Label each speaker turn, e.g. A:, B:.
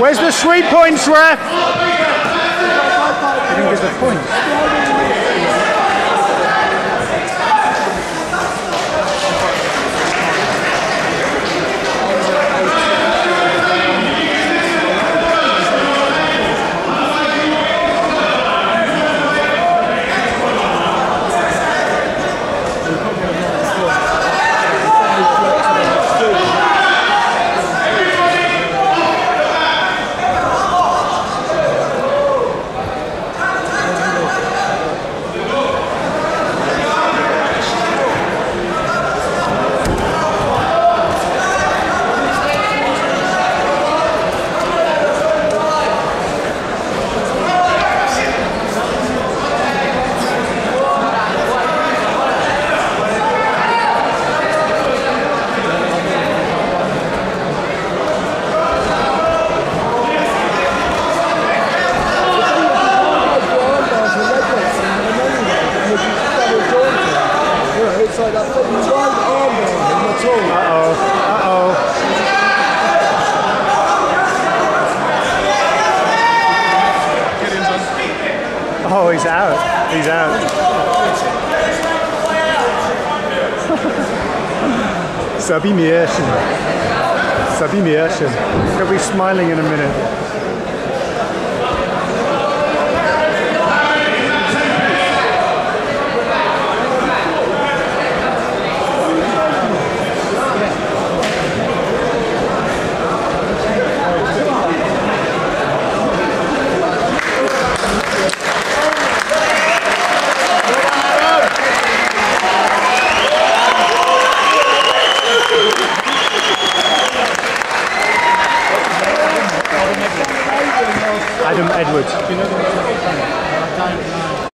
A: Where's the three points, ref?
B: I think there's a point.
C: That fucking right arm toe.
A: Uh-oh. Oh, he's out. He's out. Sabi Mierchen. Sabi Mierchen. He'll be smiling in a minute. Adam Edwards.